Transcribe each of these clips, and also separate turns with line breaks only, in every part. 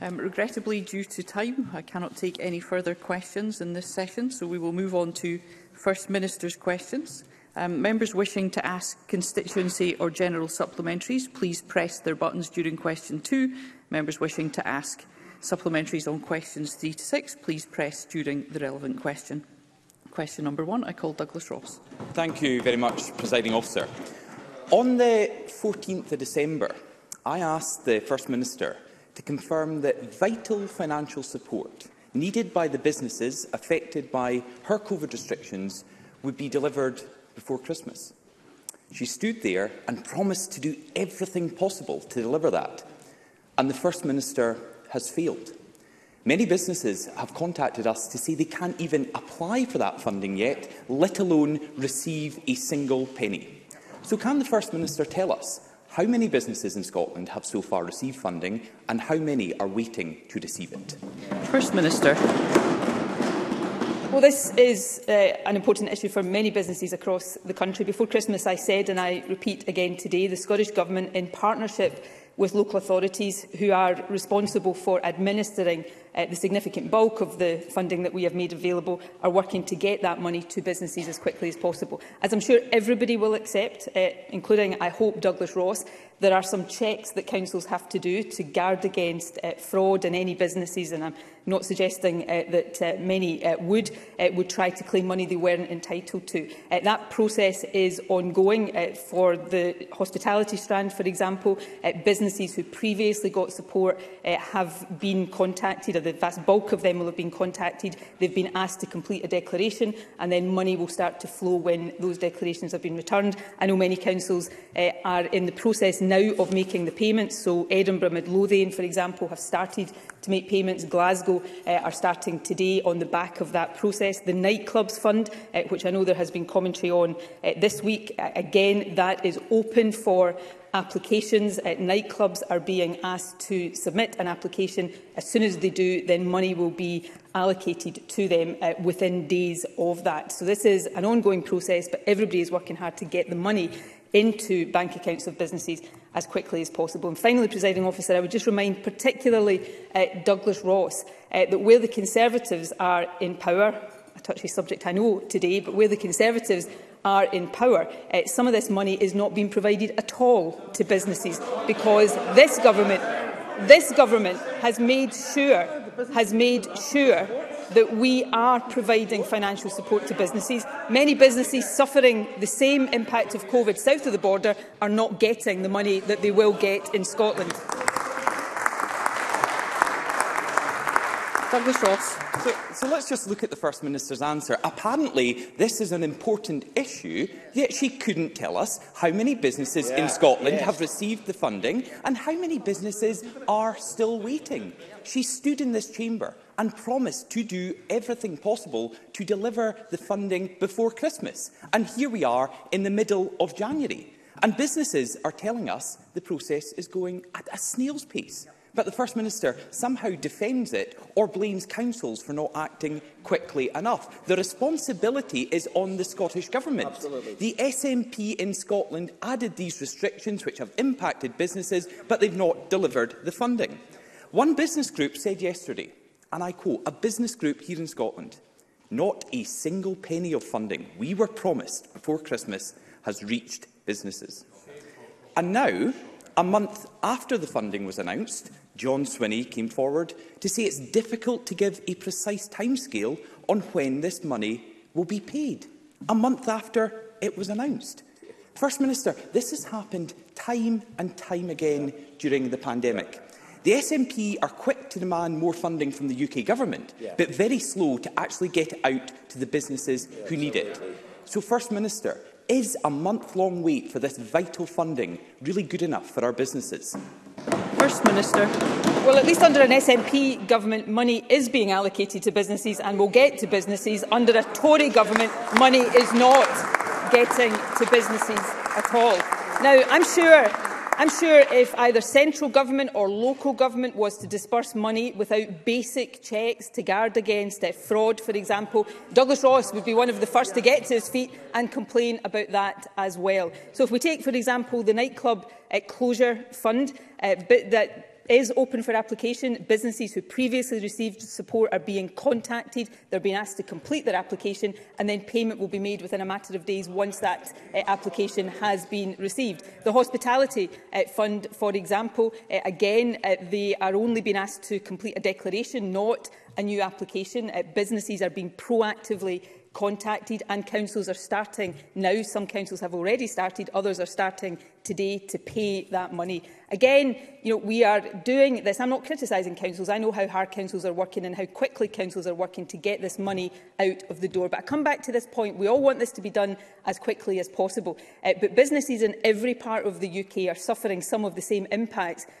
Um, regrettably, due to time, I cannot take any further questions in this session, so we will move on to First Minister's questions. Um, members wishing to ask constituency or general supplementaries, please press their buttons during question two. Members wishing to ask supplementaries on questions three to six, please press during the relevant question. Question number one, I call Douglas Ross.
Thank you very much, Presiding Officer. On the 14th of December, I asked the First Minister to confirm that vital financial support needed by the businesses affected by her COVID restrictions would be delivered before Christmas. She stood there and promised to do everything possible to deliver that, and the First Minister has failed. Many businesses have contacted us to say they can't even apply for that funding yet, let alone receive a single penny. So can the First Minister tell us How many businesses in Scotland have so far received funding and how many are waiting to receive it?
First Minister.
Well, this is uh, an important issue for many businesses across the country. Before Christmas, I said, and I repeat again today, the Scottish Government, in partnership with local authorities who are responsible for administering uh, the significant bulk of the funding that we have made available are working to get that money to businesses as quickly as possible. As I'm sure everybody will accept, uh, including, I hope, Douglas Ross, there are some checks that councils have to do to guard against uh, fraud in any businesses, and I'm not suggesting uh, that uh, many uh, would, would try to claim money they weren't entitled to. that process is ongoing for the hospitality strand, for example. businesses who previously got support have been contacted, or the vast bulk of them will have been contacted. They've been asked to complete a declaration, and then money will start to flow when those declarations have been returned. I know many councils uh, are in the process now of making the payments. So Edinburgh, Midlothian, for example, have started to make payments. Glasgow uh, are starting today on the back of that process. The Nightclubs Fund, uh, which I know there has been commentary on uh, this week, uh, again, that is open for applications Uh, nightclubs are being asked to submit an application. As soon as they do, then money will be allocated to them uh, within days of that. So this is an ongoing process, but everybody is working hard to get the money into bank accounts of businesses as quickly as possible. And finally, presiding officer, I would just remind particularly uh, Douglas Ross uh, that where the Conservatives are in power, a touchy subject I know today, but where the Conservatives are in power, uh, some of this money is not being provided at all to businesses because this government, this government has made sure, has made sure that we are providing financial support to businesses. Many businesses suffering the same impact of COVID south of the border are not getting the money that they will get in Scotland.
Douglas Ross.
So, so let's just look at the First Minister's answer. Apparently, this is an important issue, yet she couldn't tell us how many businesses yeah, in Scotland yes. have received the funding and how many businesses are still waiting. She stood in this chamber and promised to do everything possible to deliver the funding before Christmas. And here we are in the middle of January. And businesses are telling us the process is going at a snail's pace. But the First Minister somehow defends it or blames councils for not acting quickly enough. The responsibility is on the Scottish Government. Absolutely. The SNP in Scotland added these restrictions which have impacted businesses, but they've not delivered the funding. One business group said yesterday and I quote, a business group here in Scotland, not a single penny of funding we were promised before Christmas has reached businesses. And now, a month after the funding was announced, John Swinney came forward to say it's difficult to give a precise timescale on when this money will be paid, a month after it was announced. First Minister, this has happened time and time again during the pandemic. The SNP are quick to demand more funding from the UK government, yeah. but very slow to actually get it out to the businesses yeah, who need absolutely. it. So, First Minister, is a month-long wait for this vital funding really good enough for our businesses?
First Minister.
Well, at least under an SNP government, money is being allocated to businesses and will get to businesses. Under a Tory government, money is not getting to businesses at all. Now, I'm sure I'm sure if either central government or local government was to disperse money without basic checks to guard against uh, fraud, for example, Douglas Ross would be one of the first to get to his feet and complain about that as well. So if we take, for example, the nightclub uh, closure fund, uh, but that is open for application. Businesses who previously received support are being contacted. They're being asked to complete their application and then payment will be made within a matter of days once that uh, application has been received. The Hospitality uh, Fund, for example, uh, again, uh, they are only being asked to complete a declaration, not a new application. Uh, businesses are being proactively contacted and councils are starting now. Some councils have already started, others are starting today to pay that money. Again, you know, we are doing this. I'm not criticising councils. I know how hard councils are working and how quickly councils are working to get this money out of the door. But I come back to this point. We all want this to be done as quickly as possible. Uh, but businesses in every part of the UK are suffering some of the same impacts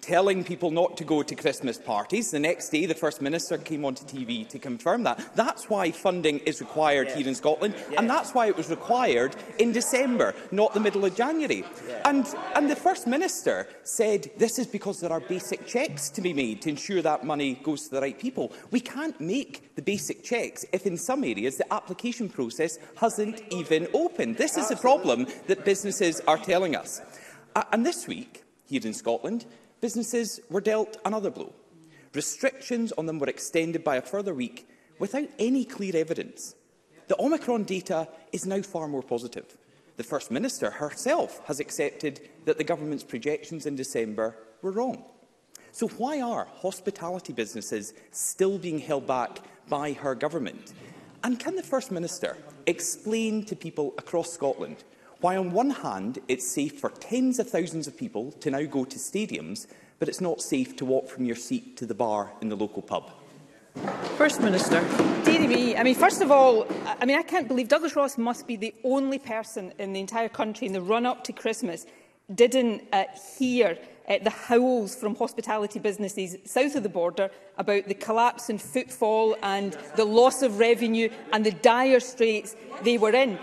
telling people not to go to Christmas parties. The next day, the First Minister came onto TV to confirm that. That's why funding is required yes. here in Scotland, yes. and that's why it was required in December, not the middle of January. Yes. And, and the First Minister said this is because there are basic checks to be made to ensure that money goes to the right people. We can't make the basic checks if in some areas the application process hasn't even opened. This is the problem that businesses are telling us. and this week, here in Scotland, businesses were dealt another blow. Restrictions on them were extended by a further week without any clear evidence. The Omicron data is now far more positive. The First Minister herself has accepted that the government's projections in December were wrong. So why are hospitality businesses still being held back by her government? And can the First Minister explain to people across Scotland Why on one hand it's safe for tens of thousands of people to now go to stadiums, but it's not safe to walk from your seat to the bar in the local pub.
First Minister.
Dearie me, I mean, first of all, I mean, I can't believe Douglas Ross must be the only person in the entire country in the run-up to Christmas didn't uh, hear uh, the howls from hospitality businesses south of the border about the collapse in footfall and the loss of revenue and the dire straits they were in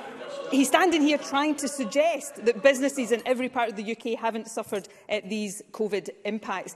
he's standing here trying to suggest that businesses in every part of the UK haven't suffered uh, these COVID impacts.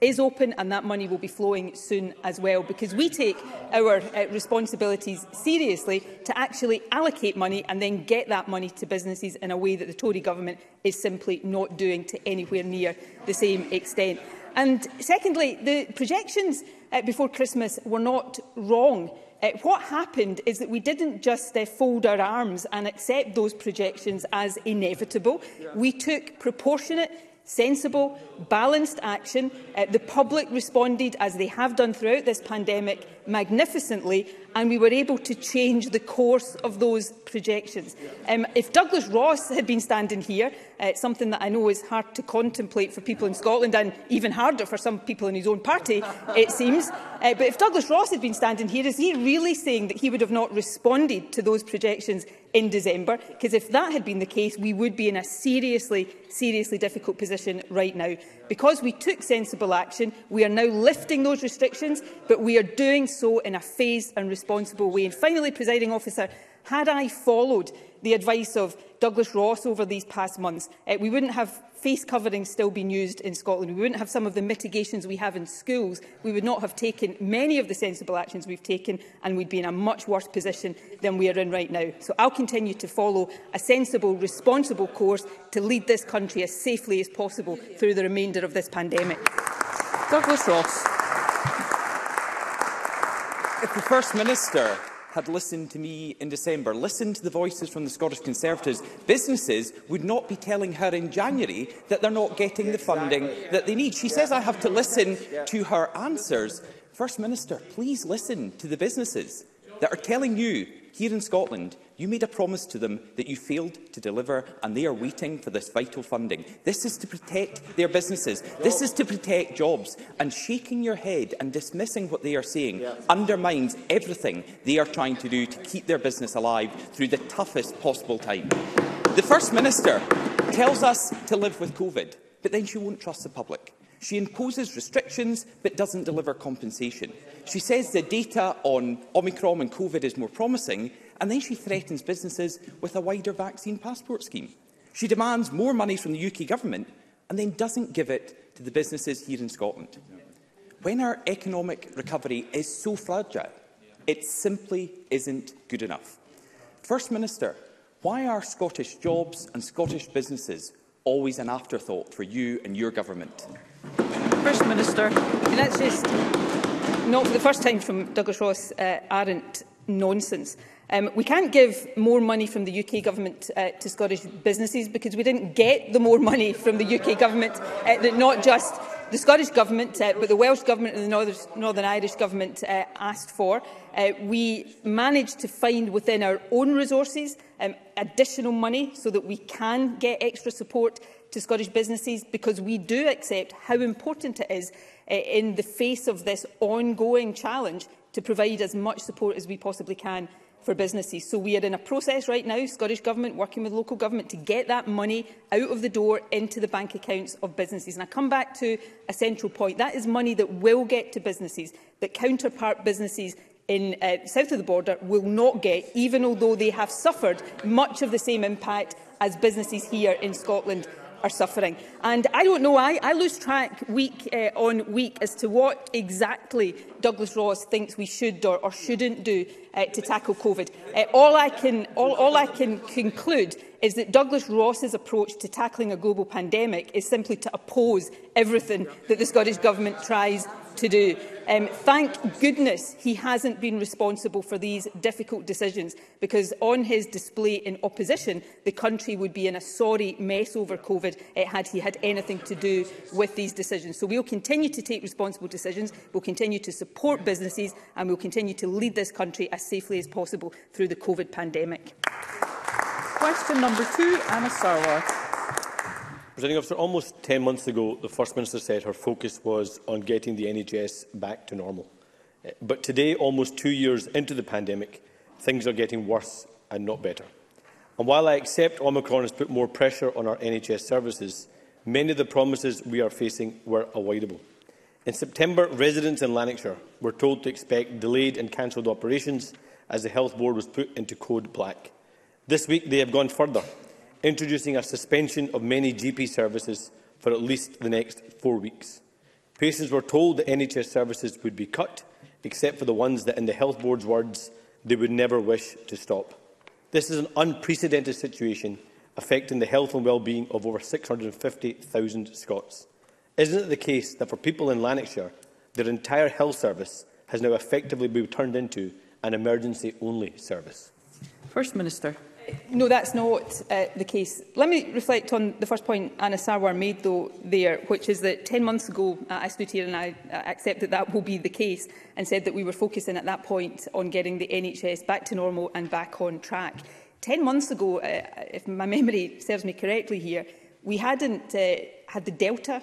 is open and that money will be flowing soon as well because we take our uh, responsibilities seriously to actually allocate money and then get that money to businesses in a way that the Tory government is simply not doing to anywhere near the same extent. And secondly, the projections uh, before Christmas were not wrong. Uh, what happened is that we didn't just uh, fold our arms and accept those projections as inevitable. Yeah. We took proportionate sensible, balanced action. Uh, the public responded, as they have done throughout this pandemic, magnificently and we were able to change the course of those projections. Um, if Douglas Ross had been standing here, uh, something that I know is hard to contemplate for people in Scotland and even harder for some people in his own party, it seems, uh, but if Douglas Ross had been standing here, is he really saying that he would have not responded to those projections in December? Because if that had been the case, we would be in a seriously, seriously difficult position right now. Because we took sensible action, we are now lifting those restrictions, but we are doing so in a phased and responsible way. And finally, presiding officer, had I followed the advice of Douglas Ross over these past months, uh, we wouldn't have face coverings still being used in Scotland. We wouldn't have some of the mitigations we have in schools. We would not have taken many of the sensible actions we've taken and we'd be in a much worse position than we are in right now. So I'll continue to follow a sensible, responsible course to lead this country as safely as possible through the remainder of this pandemic.
Douglas Ross.
If the First Minister had listened to me in December, listened to the voices from the Scottish Conservatives, businesses would not be telling her in January that they're not getting the funding that they need. She says I have to listen to her answers. First Minister, please listen to the businesses that are telling you here in Scotland You made a promise to them that you failed to deliver, and they are waiting for this vital funding. This is to protect their businesses. This is to protect jobs. And shaking your head and dismissing what they are saying undermines everything they are trying to do to keep their business alive through the toughest possible time. The First Minister tells us to live with COVID, but then she won't trust the public. She imposes restrictions but doesn't deliver compensation. She says the data on Omicron and COVID is more promising, And then she threatens businesses with a wider vaccine passport scheme. She demands more money from the UK government and then doesn't give it to the businesses here in Scotland. When our economic recovery is so fragile, it simply isn't good enough. First Minister, why are Scottish jobs and Scottish businesses always an afterthought for you and your government?
First Minister.
And that's just not for the first time from Douglas Ross uh, aren't nonsense. Um, we can't give more money from the UK government uh, to Scottish businesses because we didn't get the more money from the UK government uh, that not just the Scottish Government, uh, but the Welsh Government and the Northern, Northern Irish Government uh, asked for. Uh, we managed to find within our own resources um, additional money so that we can get extra support to Scottish businesses because we do accept how important it is uh, in the face of this ongoing challenge to provide as much support as we possibly can for businesses. So we are in a process right now, Scottish Government working with local government to get that money out of the door into the bank accounts of businesses. And I come back to a central point. That is money that will get to businesses, that counterpart businesses in uh, south of the border will not get, even although they have suffered much of the same impact as businesses here in Scotland are suffering. And I don't know, why. I lose track week uh, on week as to what exactly Douglas Ross thinks we should or, or shouldn't do uh, to tackle COVID. Uh, all I, can, all, all I can conclude is that Douglas Ross's approach to tackling a global pandemic is simply to oppose everything that the Scottish Government tries to do. Um, thank goodness he hasn't been responsible for these difficult decisions because on his display in opposition, the country would be in a sorry mess over COVID uh, had he had anything to do with these decisions. So we'll continue to take responsible decisions, we'll continue to support businesses and we'll continue to lead this country as safely as possible through the COVID pandemic.
Question number two, Anna Sarwar.
Presiding Officer, almost 10 months ago, the First Minister said her focus was on getting the NHS back to normal. Eh, but today, almost two years into the pandemic, things are getting worse and not better. And while I accept Omicron has put more pressure on our NHS services, many of the promises we are facing were avoidable. In September, residents in Lanarkshire were told to expect delayed and cancelled operations as the Health Board was put into code black. This week, they have gone further introducing a suspension of many GP services for at least the next four weeks. Patients were told that NHS services would be cut, except for the ones that, in the Health Board's words, they would never wish to stop. This is an unprecedented situation affecting the health and well-being of over 650,000 Scots. Isn't it the case that for people in Lanarkshire, their entire health service has now effectively been turned into an emergency-only service?
First Minister.
No, that's not uh, the case. Let me reflect on the first point Anna Sarwar made, though, there, which is that 10 months ago, uh, I stood here and I uh, accept that that will be the case and said that we were focusing at that point on getting the NHS back to normal and back on track. 10 months ago, uh, if my memory serves me correctly here, we hadn't uh, had the Delta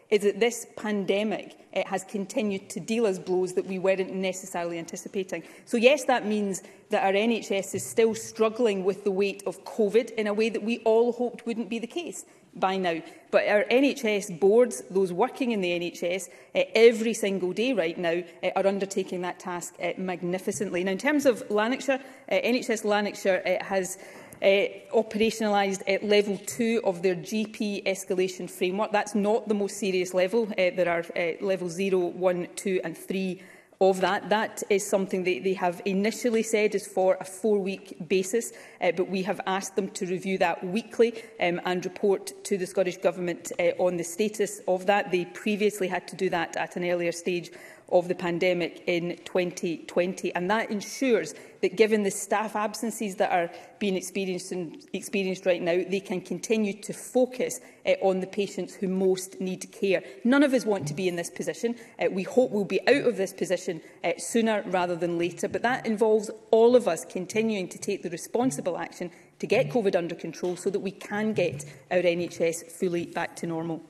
is that this pandemic it has continued to deal us blows that we weren't necessarily anticipating. So yes, that means that our NHS is still struggling with the weight of COVID in a way that we all hoped wouldn't be the case by now. But our NHS boards, those working in the NHS, eh, every single day right now eh, are undertaking that task eh, magnificently. Now, in terms of Lanarkshire, eh, NHS Lanarkshire eh, has uh, eh, operationalised at level two of their GP escalation framework. That's not the most serious level. Uh, there are uh, level zero, one, two and three of that. That is something they, they have initially said is for a four-week basis, uh, but we have asked them to review that weekly um, and report to the Scottish Government uh, on the status of that. They previously had to do that at an earlier stage of the pandemic in 2020. And that ensures that given the staff absences that are being experienced, and experienced right now, they can continue to focus uh, on the patients who most need care. None of us want to be in this position. Uh, we hope we'll be out of this position uh, sooner rather than later, but that involves all of us continuing to take the responsible action to get COVID under control so that we can get our NHS fully back to normal.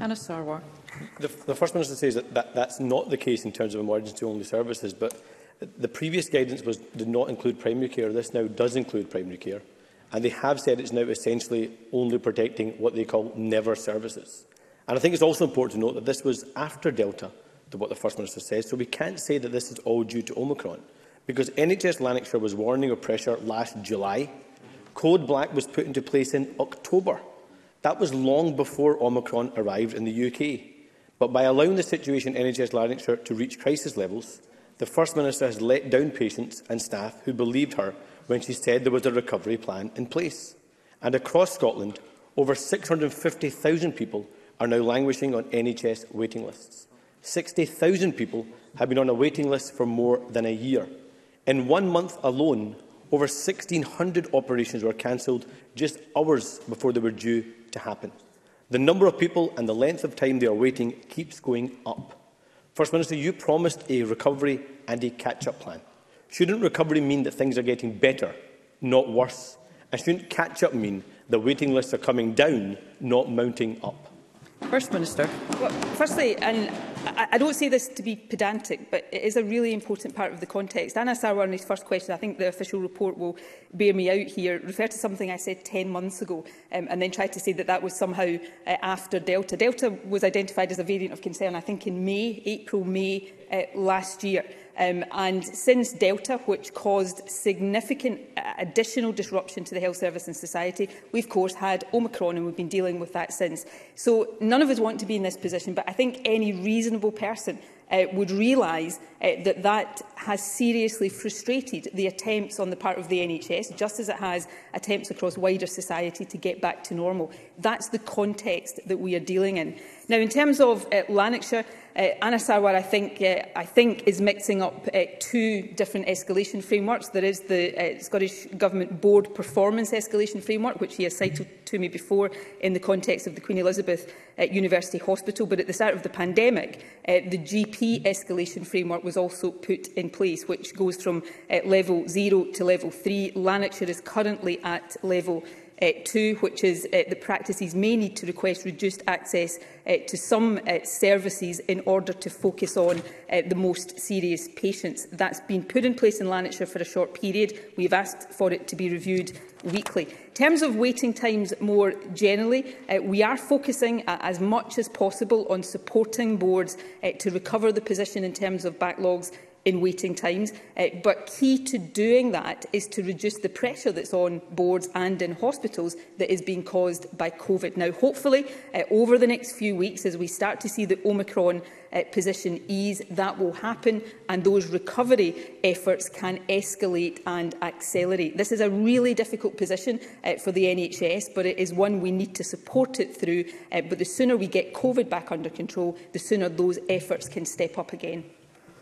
Anna Sarwar.
The, the First Minister says that, that that's not the case in terms of emergency-only services, but the previous guidance was, did not include primary care. This now does include primary care. And they have said it's now essentially only protecting what they call never services. And I think it's also important to note that this was after Delta, to what the First Minister says, so we can't say that this is all due to Omicron, because NHS Lanarkshire was warning of pressure last July. Code Black was put into place in October. That was long before Omicron arrived in the UK. But by allowing the situation in NHS Lanarkshire to reach crisis levels, the First Minister has let down patients and staff who believed her when she said there was a recovery plan in place. And across Scotland, over 650,000 people are now languishing on NHS waiting lists. 60,000 people have been on a waiting list for more than a year. In one month alone, over 1,600 operations were cancelled just hours before they were due to happen. The number of people and the length of time they are waiting keeps going up. First Minister, you promised a recovery and a catch-up plan. Shouldn't recovery mean that things are getting better, not worse? And shouldn't catch-up mean the waiting lists are coming down, not mounting up?
First Minister.
Well, firstly, and I, I don't say this to be pedantic, but it is a really important part of the context. Anna Sarwarney's first question, I think the official report will bear me out here, refer to something I said 10 months ago um, and then try to say that that was somehow uh, after Delta. Delta was identified as a variant of concern, I think, in May, April, May uh, last year. Um, and since Delta, which caused significant uh, additional disruption to the health service and society, we've, of course, had Omicron and we've been dealing with that since. So none of us want to be in this position, but I think any reasonable person uh, would realise uh, that that has seriously frustrated the attempts on the part of the NHS, just as it has attempts across wider society to get back to normal. That's the context that we are dealing in. Now, in terms of uh, Lanarkshire, Uh, Anna Sarwar, I think, uh, I think is mixing up uh, two different escalation frameworks. There is the uh, Scottish Government Board Performance Escalation Framework, which he has cited mm-hmm. to me before in the context of the Queen Elizabeth uh, University Hospital. But at the start of the pandemic, uh, the GP escalation framework was also put in place, which goes from uh, level zero to level three. Lanarkshire is currently at level Uh, two, which is uh, the practices may need to request reduced access uh, to some uh, services in order to focus on uh, the most serious patients. That's been put in place in Lanarkshire for a short period. We've asked for it to be reviewed weekly. In terms of waiting times more generally, uh, we are focusing uh, as much as possible on supporting boards uh, to recover the position in terms of backlogs in waiting times. Uh, but key to doing that is to reduce the pressure that's on boards and in hospitals that is being caused by COVID. Now, hopefully, uh, over the next few weeks, as we start to see the Omicron uh, position ease, that will happen and those recovery efforts can escalate and accelerate. This is a really difficult position uh, for the NHS, but it is one we need to support it through. Uh, but the sooner we get COVID back under control, the sooner those efforts can step up again.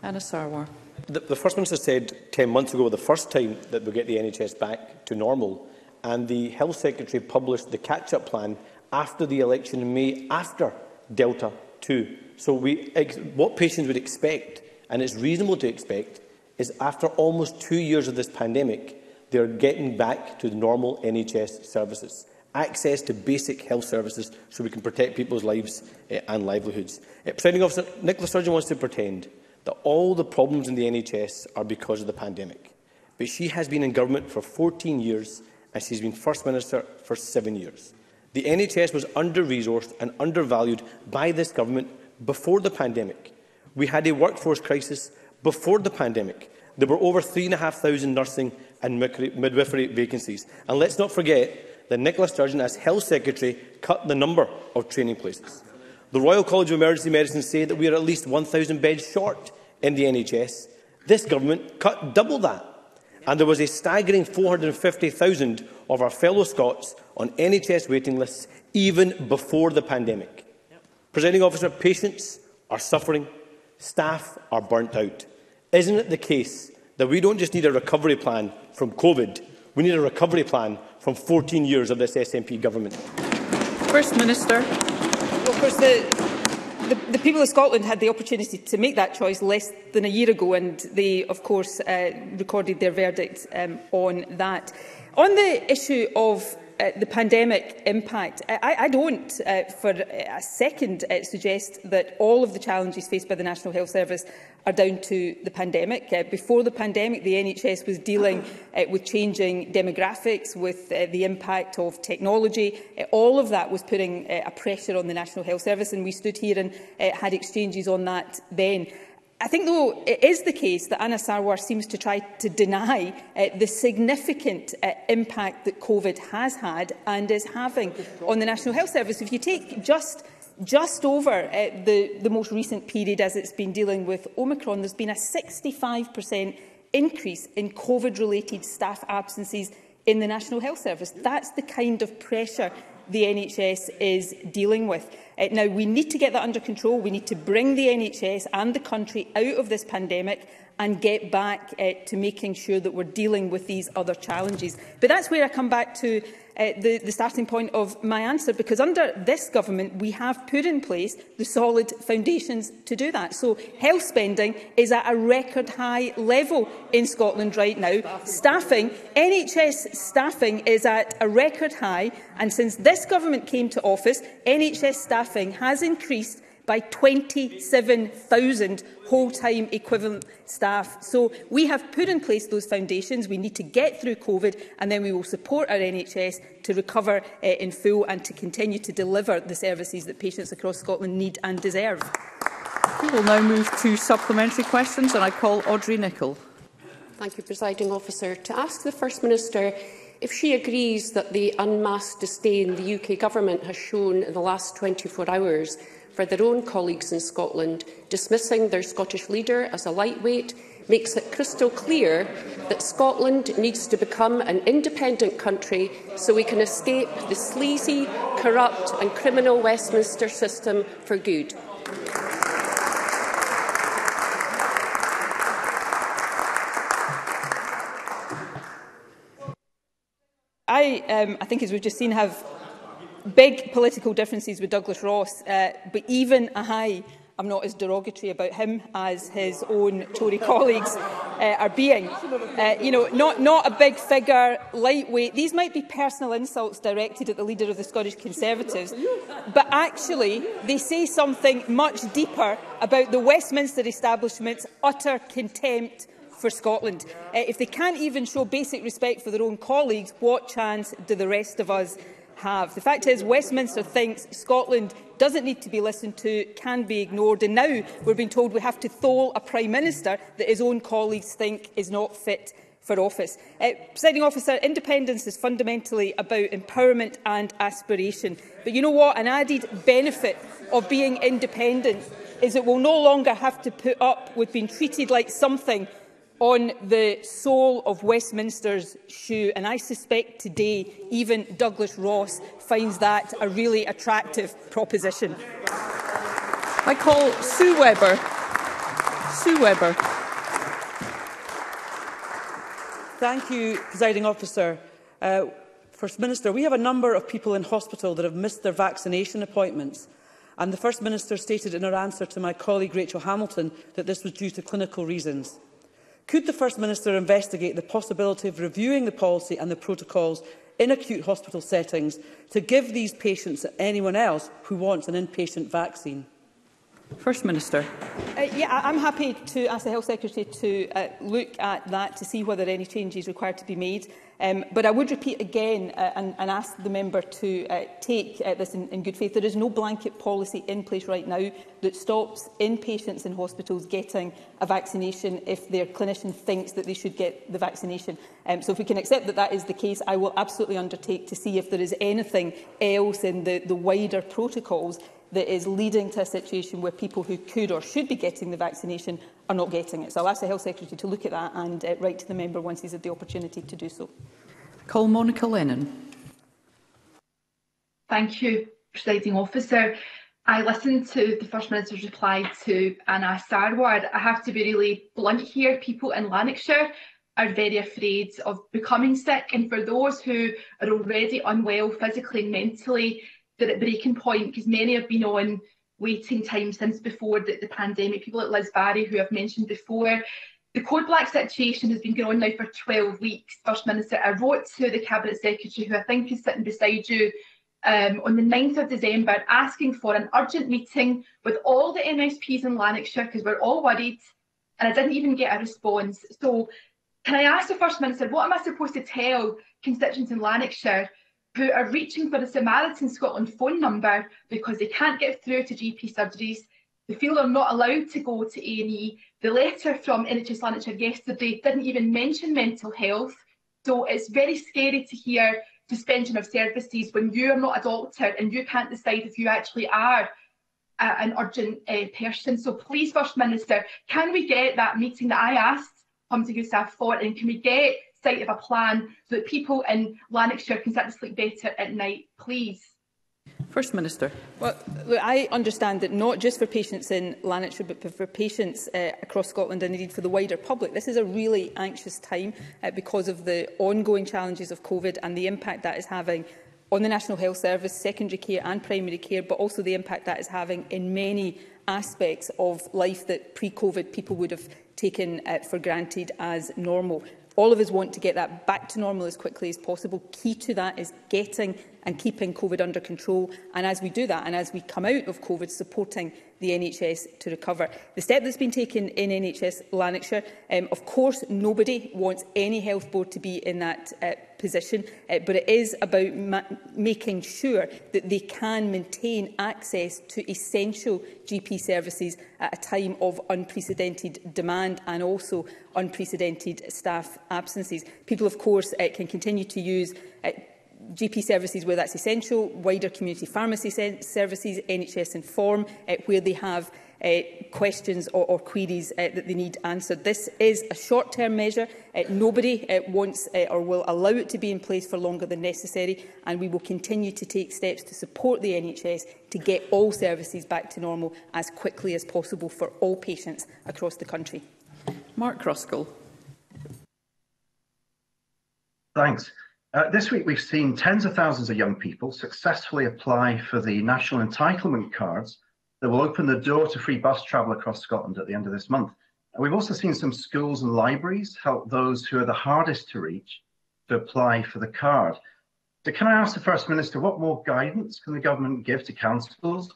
Anis Sarwar.
The, the First Minister said 10 months ago, the first time, that we'll get the NHS back to normal. And the Health Secretary published the catch-up plan after the election in May, after Delta 2. So we, what patients would expect, and it's reasonable to expect, is after almost two years of this pandemic, they're getting back to the normal NHS services. Access to basic health services so we can protect people's lives uh, and livelihoods. Uh, Presiding officer, Nicola Sturgeon wants to pretend that all the problems in the NHS are because of the pandemic. But she has been in government for 14 years and she's been First Minister for seven years. The NHS was under-resourced and undervalued by this government before the pandemic. We had a workforce crisis before the pandemic. There were over 3,500 nursing and midwifery vacancies. And let's not forget that Nicola Sturgeon, as Health Secretary, cut the number of training places. The Royal College of Emergency Medicine say that we are at least 1,000 beds short in the NHS. This government cut double that. And there was a staggering 450,000 of our fellow Scots on NHS waiting lists even before the pandemic. Yep. Presenting officer, patients are suffering, staff are burnt out. Isn't it the case that we don't just need a recovery plan from COVID, we need a recovery plan from 14 years of this SNP government?
First Minister
course, the, the, the people of Scotland had the opportunity to make that choice less than a year ago, and they, of course, uh, recorded their verdict um, on that. On the issue of Uh, the pandemic impact. I, I don't uh, for a second uh, suggest that all of the challenges faced by the National Health Service are down to the pandemic. Uh, before the pandemic, the NHS was dealing uh, with changing demographics, with uh, the impact of technology. Uh, all of that was putting uh, a pressure on the National Health Service, and we stood here and uh, had exchanges on that then. I think, though, it is the case that Anna Sarwar seems to try to deny uh, the significant uh, impact that COVID has had and is having on the National Health Service. If you take just just over uh, the, the most recent period as it's been dealing with Omicron, there's been a 65% increase in COVID-related staff absences in the National Health Service. That's the kind of pressure the NHS is dealing with. Uh, now, we need to get that under control. We need to bring the NHS and the country out of this pandemic and get back uh, to making sure that we're dealing with these other challenges. But that's where I come back to uh, the, the starting point of my answer, because under this government, we have put in place the solid foundations to do that. So health spending is at a record high level in Scotland right now. Staffing, NHS staffing is at a record high, and since this government came to office, NHS staffing has increased by 27,000 whole-time equivalent staff. So we have put in place those foundations. We need to get through COVID and then we will support our NHS to recover uh, in full and to continue to deliver the services that patients across Scotland need and deserve.
We will now move to supplementary questions and I call Audrey Nicholl.
Thank you, Presiding Officer. To ask the First Minister if she agrees that the unmasked disdain the UK Government has shown in the last 24 hours for their own colleagues in Scotland, dismissing their Scottish leader as a lightweight makes it crystal clear that Scotland needs to become an independent country so we can escape the sleazy, corrupt and criminal Westminster system for good.
I, um, I think, as we've just seen, have big political differences with Douglas Ross, uh, but even a high I'm not as derogatory about him as his own Tory colleagues uh, are being. Uh, you know, not, not a big figure, lightweight. These might be personal insults directed at the leader of the Scottish Conservatives, but actually they say something much deeper about the Westminster establishment's utter contempt for Scotland. Uh, if they can't even show basic respect for their own colleagues, what chance do the rest of us have. The fact is, Westminster thinks Scotland doesn't need to be listened to, can be ignored, and now we're being told we have to thole a Prime Minister that his own colleagues think is not fit for office. Uh, Presiding officer, independence is fundamentally about empowerment and aspiration. But you know what? An added benefit of being independent is it will no longer have to put up with being treated like something on the soul of Westminster's shoe. And I suspect today even Douglas Ross finds that a really attractive proposition.
I call Sue Webber. Sue Webber.
Thank you, Presiding Officer. Uh, First Minister, we have a number of people in hospital that have missed their vaccination appointments. And the First Minister stated in her answer to my colleague Rachel Hamilton that this was due to clinical reasons. Could the First Minister investigate the possibility of reviewing the policy and the protocols in acute hospital settings to give these patients and anyone else who wants an inpatient vaccine?
First Minister.
Uh, yeah, I'm happy to ask the Health Secretary to uh, look at that to see whether any changes required to be made. Um, but I would repeat again uh, and, and ask the member to uh, take uh, this in, in good faith. There is no blanket policy in place right now that stops inpatients in hospitals getting a vaccination if their clinician thinks that they should get the vaccination. Um, so if we can accept that that is the case, I will absolutely undertake to see if there is anything else in the, the wider protocols that is leading to a situation where people who could or should be getting the vaccination are not getting it. So I'll ask the Health Secretary to look at that and uh, write to the member once he's had the opportunity to do so.
Call Monica Lennon.
Thank you, Presiding Officer. I listened to the First Minister's reply to Anna Sarwar. I have to be really blunt here. People in Lanarkshire are very afraid of becoming sick, and for those who are already unwell physically and mentally, they're at breaking point because many have been on waiting time since before the, the pandemic. People like Liz Barry, who I've mentioned before, the Code Black situation has been going on now for 12 weeks. First Minister, I wrote to the Cabinet Secretary, who I think is sitting beside you, um, on the 9th of December, asking for an urgent meeting with all the MSPs in Lanarkshire because we're all worried, and I didn't even get a response. So, can I ask the First Minister, what am I supposed to tell constituents in Lanarkshire who are reaching for the Samaritan Scotland phone number because they can't get through to GP surgeries. They feel they're not allowed to go to A&E. The letter from NHS Lanarkshire yesterday didn't even mention mental health. So it's very scary to hear suspension of services when you are not a doctor and you can't decide if you actually are an urgent uh, person. So please, First Minister, can we get that meeting that I asked come to yourself for and can we get sight of a plan so that people in Lanarkshire can start to sleep better at night, please?
First Minister.
Well, look, I understand that not just for patients in Lanarkshire, but for patients uh, across Scotland and indeed for the wider public, this is a really anxious time uh, because of the ongoing challenges of COVID and the impact that is having on the National Health Service, secondary care and primary care, but also the impact that is having in many aspects of life that pre-COVID people would have taken uh, for granted as normal. All of us want to get that back to normal as quickly as possible. Key to that is getting and keeping COVID under control. And as we do that, and as we come out of COVID, supporting the NHS to recover. The step that's been taken in NHS Lanarkshire, um, of course nobody wants any health board to be in that uh, position, uh, but it is about ma making sure that they can maintain access to essential GP services at a time of unprecedented demand and also unprecedented staff absences. People, of course, uh, can continue to use uh, GP services where that's essential, wider community pharmacy services, NHS Inform, uh, eh, where they have uh, questions or, or queries uh, that they need answered. This is a short-term measure. Uh, nobody uh, wants uh, or will allow it to be in place for longer than necessary, and we will continue to take steps to support the NHS to get all services back to normal as quickly as possible for all patients across the country.
Mark Croskell.
Thanks. Uh, this week, we've seen tens of thousands of young people successfully apply for the national entitlement cards that will open the door to free bus travel across Scotland at the end of this month. And we've also seen some schools and libraries help those who are the hardest to reach to apply for the card. So, can I ask the First Minister what more guidance can the government give to councils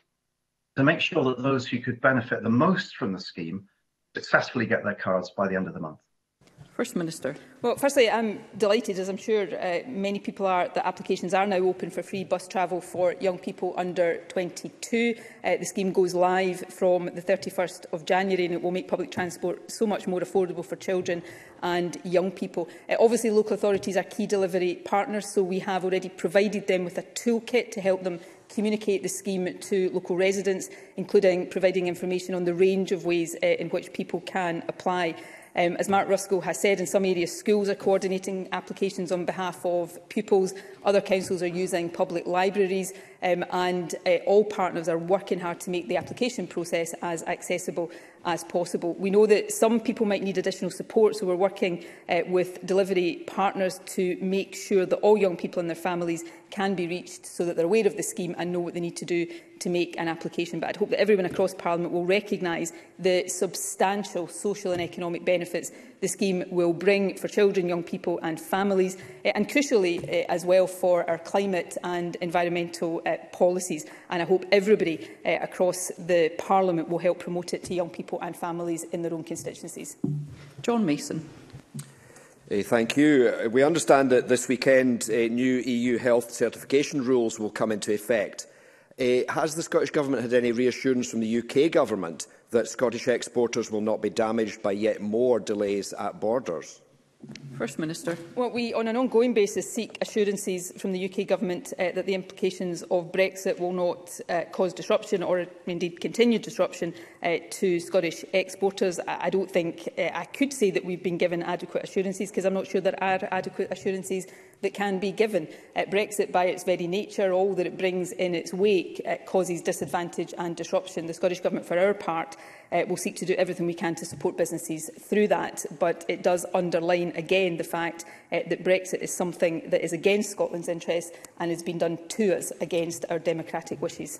to make sure that those who could benefit the most from the scheme successfully get their cards by the end of the month?
First Minister.
Well, firstly, I'm delighted, as I'm sure uh, many people are, that applications are now open for free bus travel for young people under 22. Uh, the scheme goes live from the 31st of January and it will make public transport so much more affordable for children and young people. Uh, obviously, local authorities are key delivery partners, so we have already provided them with a toolkit to help them communicate the scheme to local residents, including providing information on the range of ways uh, in which people can apply. Um, as Mark Ruskell has said, in some areas schools are coordinating applications on behalf of pupils, other councils are using public libraries um, and uh, all partners are working hard to make the application process as accessible as possible. We know that some people might need additional support, so we're working uh, with delivery partners to make sure that all young people and their families can be reached so that they're aware of the scheme and know what they need to do to make an application. But I hope that everyone across Parliament will recognise the substantial social and economic benefits the scheme will bring for children, young people and families, eh, and crucially eh, as well for our climate and environmental eh, policies. And I hope everybody across the Parliament will help promote it to young people and families in their own constituencies.
John Mason.
Uh, thank you. We understand that this weekend uh, new EU health certification rules will come into effect. Uh, has the Scottish Government had any reassurance from the UK Government that Scottish exporters will not be damaged by yet more delays at borders?
First Minister.
Well, we, on an ongoing basis, seek assurances from the UK Government uh, that the implications of Brexit will not uh, cause disruption or indeed continued disruption uh, to Scottish exporters. I, I don't think uh, I could say that we've been given adequate assurances because I'm not sure there are adequate assurances that can be given. Uh, Brexit, by its very nature, all that it brings in its wake, uh, causes disadvantage and disruption. The Scottish Government, for our part, uh, will seek to do everything we can to support businesses through that, but it does underline again the fact uh, that Brexit is something that is against Scotland's interests and has been done to us against our democratic wishes.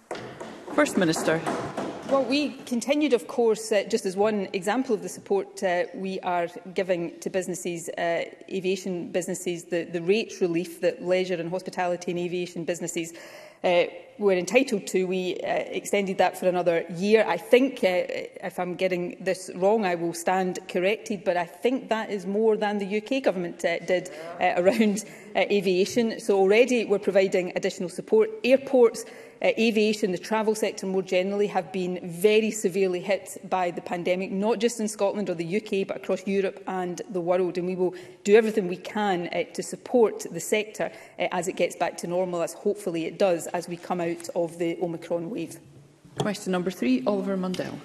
First Minister.
Well, we continued, of course, uh, just as one example of the support uh, we are giving to businesses, uh, aviation businesses, the, the rates relief that leisure and hospitality and aviation businesses uh, were entitled to, we uh, extended that for another year. I think, uh, if I'm getting this wrong, I will stand corrected, but I think that is more than the UK government uh, did uh, around uh, aviation. So already we're providing additional support. Airports Uh, aviation, the travel sector more generally, have been very severely hit by the pandemic, not just in Scotland or the UK, but across Europe and the world. And we will do everything we can uh, to support the sector uh, as it gets back to normal, as hopefully it does, as we come out of the Omicron wave.
Question number three, Oliver Mundell.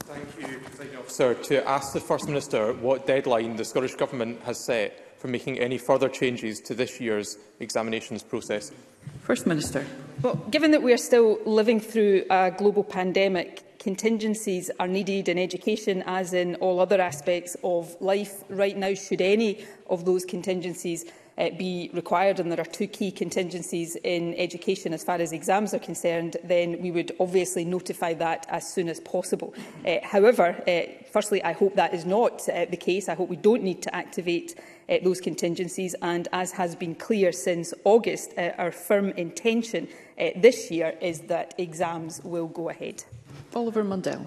Thank you, President Officer. To ask the First Minister what deadline the Scottish Government has set from making any further changes to this year's examinations process?
First Minister.
Well, given that we are still living through a global pandemic, contingencies are needed in education as in all other aspects of life. Right now, should any of those contingencies uh, be required and there are two key contingencies in education as far as exams are concerned, then we would obviously notify that as soon as possible. Uh, however, uh, firstly, I hope that is not uh, the case. I hope we don't need to activate uh, those contingencies and as has been clear since August, uh, our firm intention uh, this year is that exams will go ahead.
Oliver Mundell.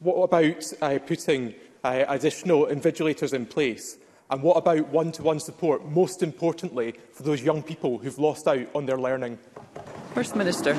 What about uh, putting uh, additional invigilators in place? And what about one-to-one -one support, most importantly for those young people who've lost out on their learning?
First Minister.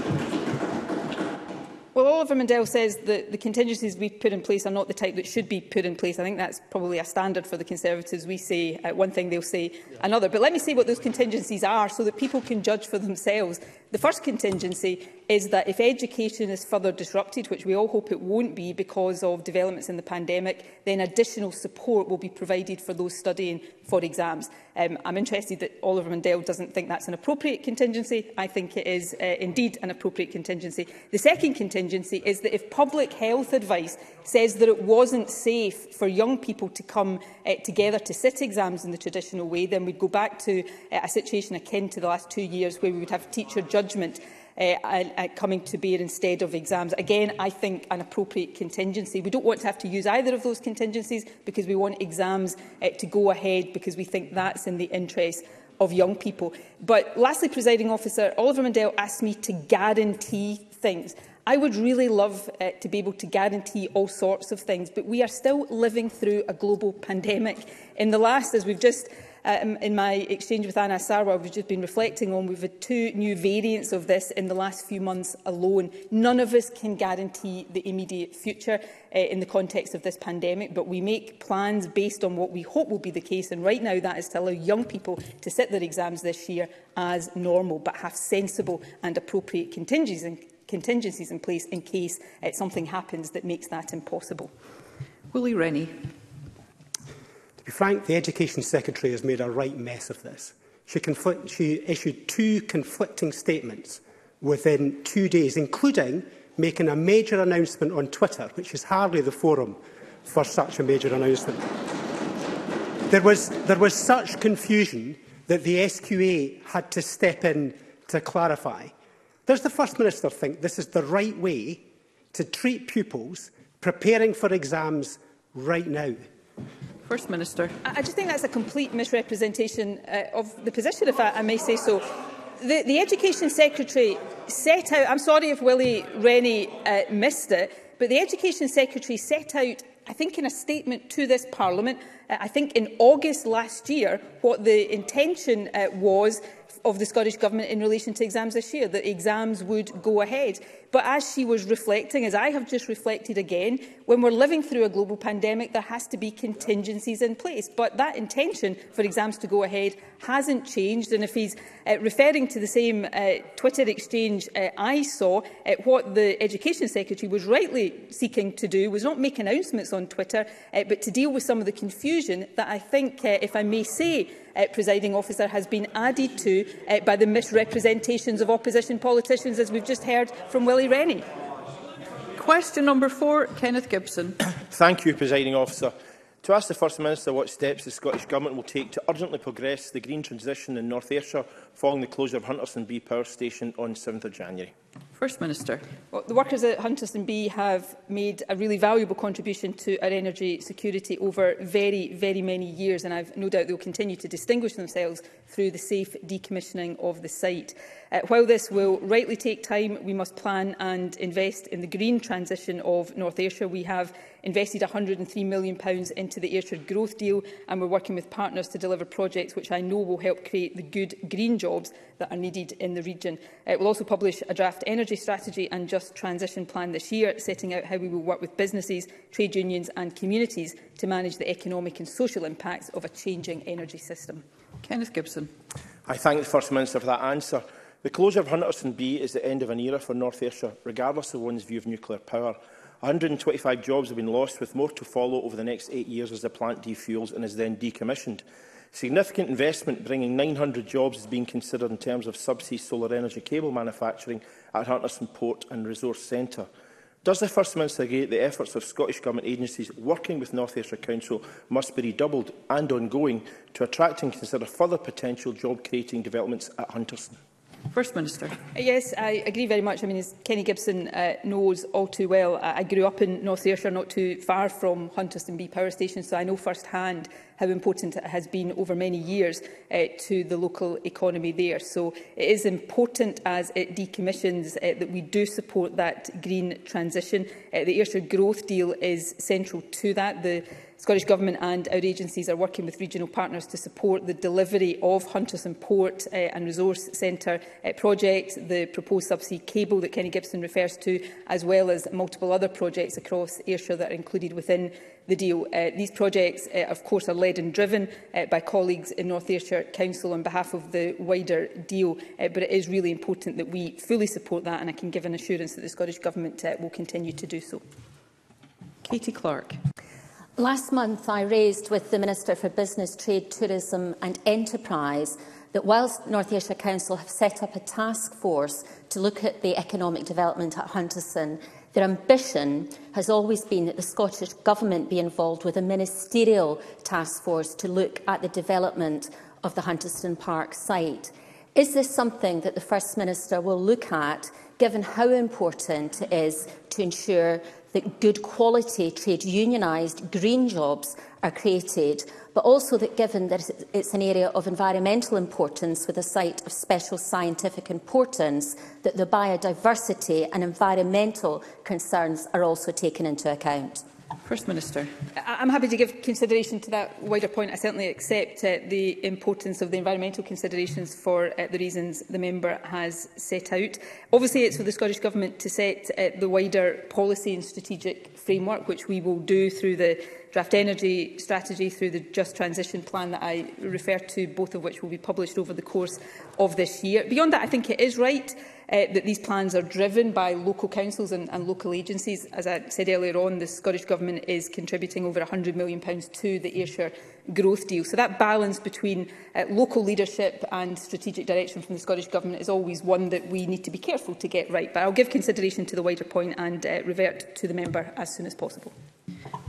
Well, Oliver Mendel says that the contingencies we've put in place are not the type that should be put in place. I think that's probably a standard for the Conservatives. We say uh, one thing, they'll say yeah. another. But let me say what those contingencies are so that people can judge for themselves The first contingency is that if education is further disrupted, which we all hope it won't be because of developments in the pandemic, then additional support will be provided for those studying for exams. Um, I'm interested that Oliver Mundell doesn't think that's an appropriate contingency. I think it is uh, indeed an appropriate contingency. The second contingency is that if public health advice says that it wasn't safe for young people to come uh, together to sit exams in the traditional way, then we'd go back to uh, a situation akin to the last two years where we would have teacher judgment uh, uh, coming to bear instead of exams. Again, I think an appropriate contingency. We don't want to have to use either of those contingencies because we want exams uh, to go ahead because we think that's in the interest of young people. But lastly, presiding officer, Oliver Mundell asked me to guarantee things. I would really love uh, to be able to guarantee all sorts of things, but we are still living through a global pandemic. In the last, as we've just um, in my exchange with Anna Sarwar, we've just been reflecting on, we've had two new variants of this in the last few months alone. None of us can guarantee the immediate future uh, in the context of this pandemic, but we make plans based on what we hope will be the case. And right now, that is to allow young people to sit their exams this year as normal, but have sensible and appropriate contingencies in, contingencies in place in case uh, something happens that makes that impossible.
Willie Rennie
be frank, the Education Secretary has made a right mess of this. She, conflict, she issued two conflicting statements within two days, including making a major announcement on Twitter, which is hardly the forum for such a major announcement. There was, there was such confusion that the SQA had to step in to clarify. Does the First Minister think this is the right way to treat pupils preparing for exams right now?
First Minister.
I, I just think that's a complete misrepresentation uh, of the position, if I, I may say so. The, the Education Secretary set out, I'm sorry if Willie Rennie uh, missed it, but the Education Secretary set out I think in a statement to this Parliament, uh, I think in August last year, what the intention uh, was of the Scottish Government in relation to exams this year, that exams would go ahead. But as she was reflecting, as I have just reflected again, when we're living through a global pandemic, there has to be contingencies in place. But that intention for exams to go ahead hasn't changed. And if he's uh, referring to the same uh, Twitter exchange uh, I saw, uh, what the Education Secretary was rightly seeking to do was not make announcements on Twitter, uh, but to deal with some of the confusion that I think, uh, if I may say, uh, presiding officer, has been added to uh, by the misrepresentations of opposition politicians, as we've just heard from Willie Rennie.
Question number four, Kenneth Gibson.
Thank you, presiding officer to ask the First Minister what steps the Scottish Government will take to urgently progress the green transition in North Ayrshire following the closure of Hunterston B Power Station on 7th of January.
First Minister.
Well, the workers at Hunterston B have made a really valuable contribution to our energy security over very, very many years, and I've no doubt will continue to distinguish themselves through the safe decommissioning of the site. Uh, while this will rightly take time, we must plan and invest in the green transition of North Ayrshire. We have invested £103 million into the Ayrshire Growth Deal and we're working with partners to deliver projects which I know will help create the good green jobs that are needed in the region. It uh, will also publish a draft energy strategy and just transition plan this year, setting out how we will work with businesses, trade unions and communities to manage the economic and social impacts of a changing energy system.
Kenneth Gibson.
I thank the First Minister for that answer. The closure of Hunterston B is the end of an era for North Ayrshire, regardless of one's view of nuclear power. 125 jobs have been lost, with more to follow over the next eight years as the plant defuels and is then decommissioned. Significant investment bringing 900 jobs is being considered in terms of subsea solar energy cable manufacturing at Hunterston Port and Resource Centre. Does the First Minister agree that the efforts of Scottish Government agencies working with North Ayrshire Council must be redoubled and ongoing to attract and consider further potential job-creating developments at Hunterston?
First Minister.
Uh, yes, I agree very much. I mean, as Kenny Gibson uh, knows all too well, I, grew up in North Ayrshire, not too far from Hunterston B Power Station, so I know firsthand how important it has been over many years uh, to the local economy there. So it is important as it decommissions uh, that we do support that green transition. Uh, the Ayrshire Growth Deal is central to that. The Scottish Government and our agencies are working with regional partners to support the delivery of Hunterson Port uh, and Resource Centre uh, projects, the proposed subsea cable that Kenny Gibson refers to, as well as multiple other projects across Ayrshire that are included within the deal. Uh, these projects, uh, of course, are led and driven uh, by colleagues in North Ayrshire Council on behalf of the wider deal, uh, but it is really important that we fully support that, and I can give an assurance that the Scottish Government uh, will continue to do so.
Katie Clark.
Last month, I raised with the Minister for Business, Trade, Tourism and Enterprise that whilst North Ayrshire Council have set up a task force to look at the economic development at Hunterson, Their ambition has always been that the Scottish Government be involved with a ministerial task force to look at the development of the Hunterston Park site. Is this something that the First Minister will look at, given how important it is to ensure that good quality trade unionised green jobs are created, but also that given that it's an area of environmental importance with a site of special scientific importance, that the biodiversity and environmental concerns are also taken into account.
First Minister.
I'm happy to give consideration to that wider point. I certainly accept uh, the importance of the environmental considerations for uh, the reasons the member has set out. Obviously, it's for the Scottish Government to set uh, the wider policy and strategic framework, which we will do through the draft energy strategy through the Just Transition Plan that I refer to, both of which will be published over the course of this year. Beyond that, I think it is right uh, that these plans are driven by local councils and, and local agencies. As I said earlier on, the Scottish Government is contributing over £100 million to the Ayrshire growth deal. So that balance between uh, local leadership and strategic direction from the Scottish Government is always one that we need to be careful to get right. But I'll give consideration to the wider point and uh, revert to the member as soon as possible.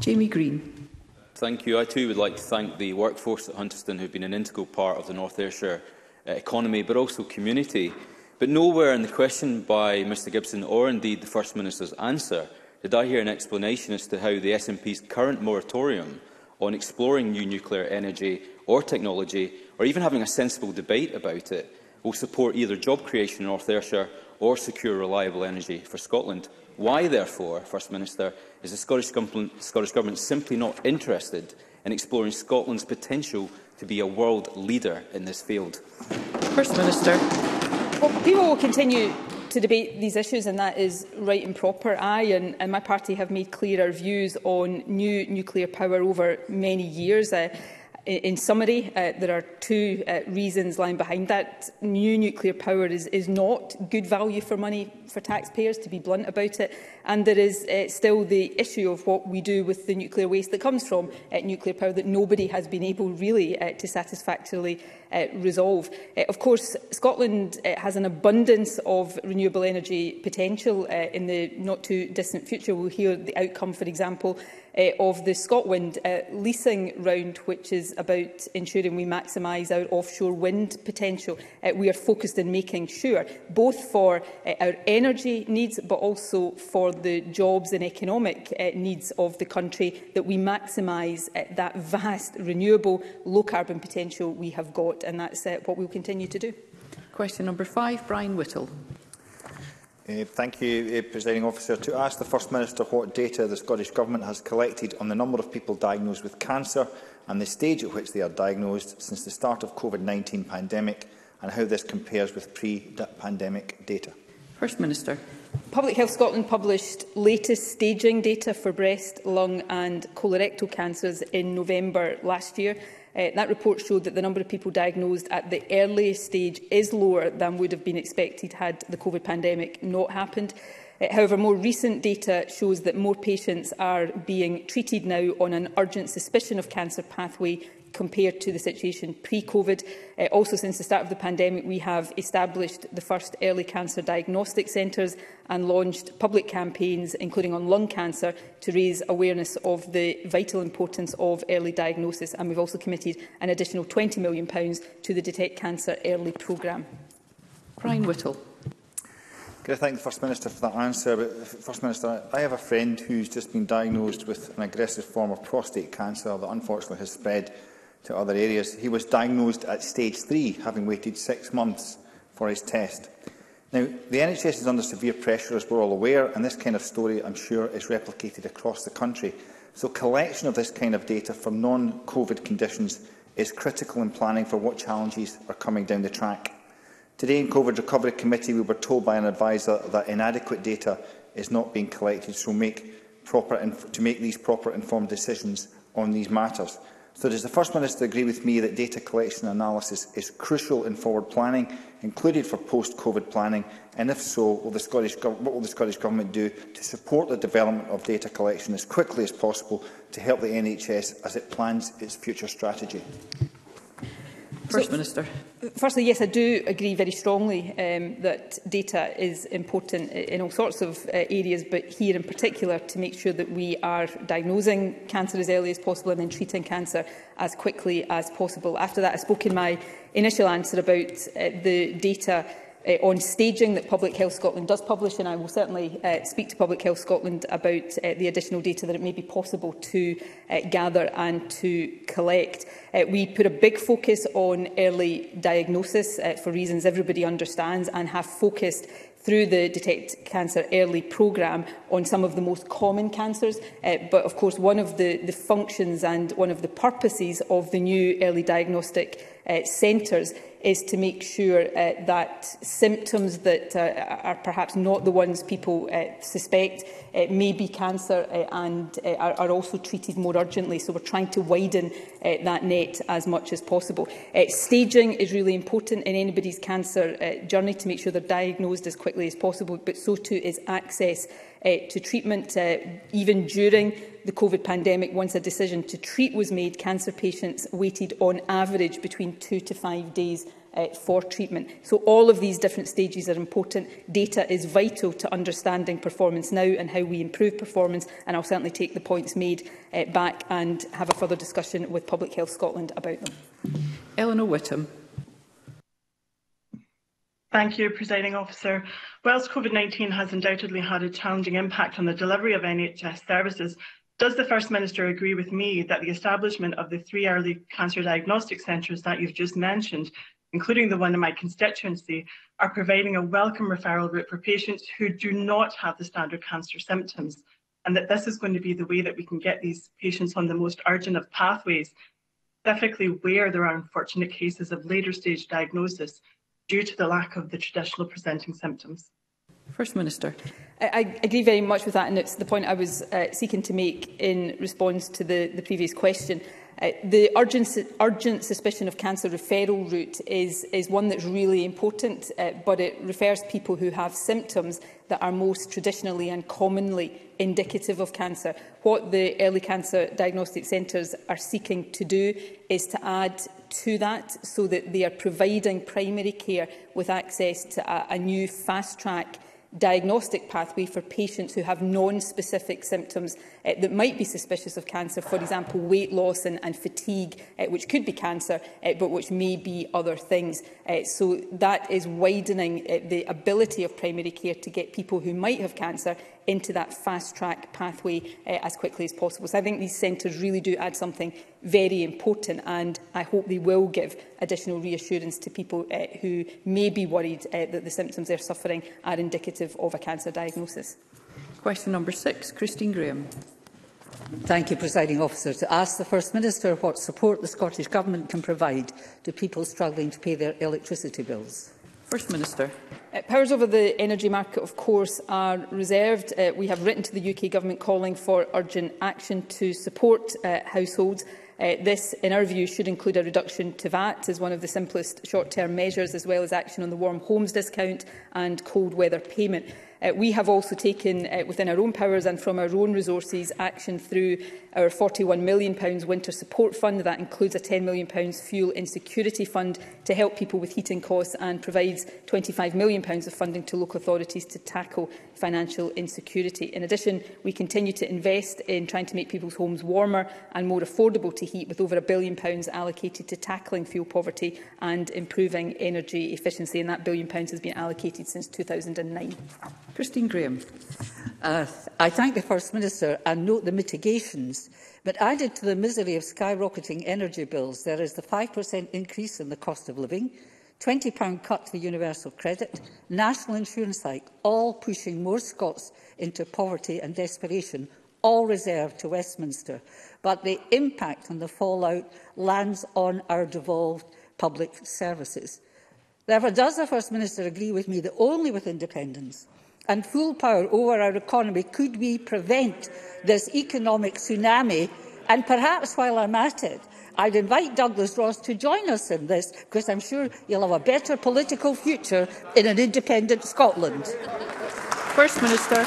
Jamie Green.
Thank you. I too would like to thank the workforce at Hunterston who have been an integral part of the North Ayrshire uh, economy but also community. But nowhere in the question by Mr Gibson, or indeed the First Minister's answer, did I hear an explanation as to how the SNP's current moratorium on exploring new nuclear energy or technology, or even having a sensible debate about it, will support either job creation in North Ayrshire or secure reliable energy for Scotland. Why, therefore, First Minister, is the Scottish Scottish Government simply not interested in exploring Scotland's potential to be a world leader in this field?
First Minister.
Well, people will continue to debate these issues and that is right and proper. I and, and my party have made clear our views on new nuclear power over many years. Uh, in summary, uh, there are two uh, reasons lying behind that. New nuclear power is, is not good value for money for taxpayers, to be blunt about it. And there is uh, still the issue of what we do with the nuclear waste that comes from uh, nuclear power that nobody has been able really uh, to satisfactorily uh, resolve. Uh, of course, Scotland uh, has an abundance of renewable energy potential uh, in the not too distant future. We'll hear the outcome, for example, uh, of the Scotland uh, eh, leasing round, which is about ensuring we maximise our offshore wind potential. Uh, we are focused on making sure, both for uh, our energy needs, but also for the jobs and economic uh, needs of the country, that we maximise uh, that vast renewable low-carbon potential we have got, and that's uh, what we'll continue to do.
Question number five, Brian Whittle.
Uh, thank you, uh, Presiding Officer. To ask the First Minister what data the Scottish Government has collected on the number of people diagnosed with cancer and the stage at which they are diagnosed since the start of COVID-19 pandemic and how this compares with pre-pandemic data.
First Minister.
Public Health Scotland published latest staging data for breast, lung and colorectal cancers in November last year. Uh, that report showed that the number of people diagnosed at the earliest stage is lower than would have been expected had the COVID pandemic not happened. Uh, however, more recent data shows that more patients are being treated now on an urgent suspicion of cancer pathway compared to the situation pre-COVID. Uh, also, since the start of the pandemic, we have established the first early cancer diagnostic centres and launched public campaigns, including on lung cancer, to raise awareness of the vital importance of early diagnosis. And we've also committed an additional £20 million to the Detect Cancer Early programme.
Brian Whittle.
Can I thank the First Minister for that answer? But First Minister, I have a friend who's just been diagnosed with an aggressive form of prostate cancer that unfortunately has spread to other areas. He was diagnosed at stage 3, having waited six months for his test. Now, the NHS is under severe pressure, as we're all aware, and this kind of story, I'm sure, is replicated across the country. So collection of this kind of data from non-COVID conditions is critical in planning for what challenges are coming down the track. Today in COVID Recovery Committee, we were told by an adviser that inadequate data is not being collected so make proper to make these proper informed decisions on these matters. So does the First Minister agree with me that data collection and analysis is crucial in forward planning, included for post-COVID planning? And if so, will the Scottish, what will the Scottish Government do to support the development of data collection as quickly as possible to help the NHS as it plans its future strategy?
First
so,
Minister.
Firstly, yes, I do agree very strongly um, that data is important in all sorts of uh, areas, but here in particular to make sure that we are diagnosing cancer as early as possible and then treating cancer as quickly as possible. After that, I spoke in my initial answer about uh, the data uh, on staging that Public Health Scotland does publish, and I will certainly uh, speak to Public Health Scotland about uh, the additional data that it may be possible to uh, gather and to collect. Uh, we put a big focus on early diagnosis uh, for reasons everybody understands and have focused through the Detect Cancer Early programme on some of the most common cancers. Uh, but of course, one of the, the functions and one of the purposes of the new early diagnostic uh, centres is to make sure uh, that symptoms that uh, are perhaps not the ones people uh, suspect uh, may be cancer uh, and uh, are, are also treated more urgently. So we're trying to widen uh, that net as much as possible. Uh, staging is really important in anybody's cancer uh, journey to make sure they're diagnosed as quickly as possible, but so too is access uh, to treatment. Uh, even during the COVID pandemic, once a decision to treat was made, cancer patients waited on average between two to five days uh, for treatment. So all of these different stages are important. Data is vital to understanding performance now and how we improve performance, and I'll certainly take the points made uh, back and have a further discussion with Public Health Scotland about them.
Eleanor Whittam.
Thank you, Presiding Officer. Whilst COVID-19 has undoubtedly had a challenging impact on the delivery of NHS services, does the First Minister agree with me that the establishment of the three early cancer diagnostic centres that you've just mentioned, including the one in my constituency, are providing a welcome referral route for patients who do not have the standard cancer symptoms? And that this is going to be the way that we can get these patients on the most urgent of pathways, specifically where there are unfortunate cases of later stage diagnosis due to the lack of the traditional presenting symptoms?
First Minister.
I, I agree very much with that and it's the point I was uh, seeking to make in response to the, the previous question. Uh, the urgent, urgent suspicion of cancer referral route is, is one that's really important, uh, but it refers people who have symptoms that are most traditionally and commonly indicative of cancer. What the early cancer diagnostic centres are seeking to do is to add to that so that they are providing primary care with access to a, a new fast-track diagnostic pathway for patients who have non-specific symptoms uh, that might be suspicious of cancer, for example, weight loss and, and fatigue, uh, which could be cancer, uh, but which may be other things. Uh, so that is widening uh, the ability of primary care to get people who might have cancer into that fast-track pathway uh, as quickly as possible. So I think these centres really do add something very important and I hope they will give additional reassurance to people uh, who may be worried uh, that the symptoms they're suffering are indicative of a cancer diagnosis.
Question number six, Christine Graham.
Thank you, Presiding Officer. To ask the First Minister what support the Scottish Government can provide to people struggling to pay their electricity bills.
First Minister.
Uh, powers over the energy market, of course, are reserved. Uh, we have written to the UK Government calling for urgent action to support uh, households Uh, this, in our view, should include a reduction to VAT as one of the simplest short-term measures, as well as action on the warm homes discount and cold weather payment. Uh, we have also taken, uh, within our own powers and from our own resources, action through our £41 million winter support fund. That includes a £10 million fuel insecurity fund to help people with heating costs and provides £25 million of funding to local authorities to tackle financial insecurity. In addition, we continue to invest in trying to make people's homes warmer and more affordable to heat, with over a billion pounds allocated to tackling fuel poverty and improving energy efficiency. And that billion pounds has been allocated since 2009.
Christine Graham.
Uh, I thank the First Minister and note the mitigations But added to the misery of skyrocketing energy bills, there is the 5% increase in the cost of living, £20 cut to the universal credit, national insurance hike, all pushing more Scots into poverty and desperation, all reserved to Westminster. But the impact and the fallout lands on our devolved public services. Therefore, does the First Minister agree with me that only with independence and full power over our economy could we prevent this economic tsunami? And perhaps while I'm at it, I'd invite Douglas Ross to join us in this because I'm sure he'll have a better political future in an independent Scotland.
First Minister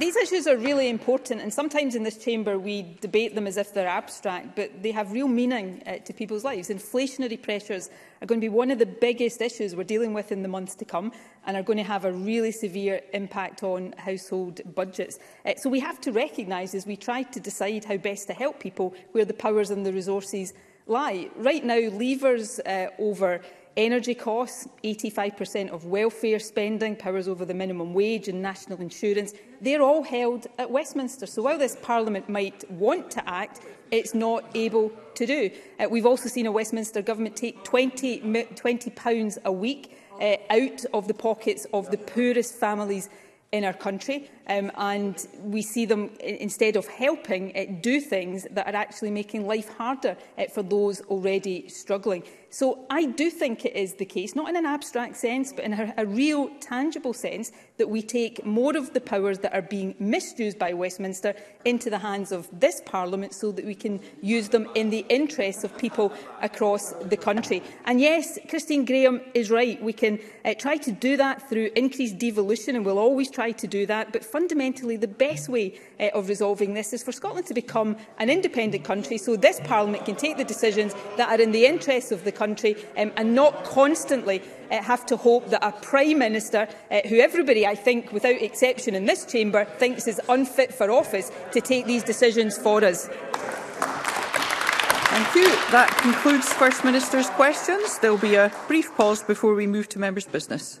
these issues are really important and sometimes in this chamber we debate them as if they're abstract, but they have real meaning uh, to people's lives. Inflationary pressures are going to be one of the biggest issues we're dealing with in the months to come and are going to have a really severe impact on household budgets. Uh, so we have to recognise as we try to decide how best to help people where the powers and the resources lie. Right now, levers uh, over Energy costs, 85% of welfare spending, powers over the minimum wage and national insurance, they're all held at Westminster. So while this Parliament might want to act, it's not able to do. Uh, we've also seen a Westminster government take £20, £20 a week uh, out of the pockets of the poorest families in our country. Um, and we see them, instead of helping, uh, do things that are actually making life harder uh, for those already struggling. So I do think it is the case, not in an abstract sense, but in a, a real tangible sense, that we take more of the powers that are being misused by Westminster into the hands of this Parliament so that we can use them in the interests of people across the country. And yes, Christine Graham is right. We can uh, try to do that through increased devolution, and we'll always try to do that. But fundamentally the best way uh, of resolving this is for Scotland to become an independent country so this Parliament can take the decisions that are in the interests of the country um, and not constantly uh, have to hope that a Prime Minister, uh, who everybody, I think, without exception in this chamber, thinks is unfit for office to take these decisions for us.
Thank you. That concludes First Minister's questions. There will be a brief pause before we move to members' business.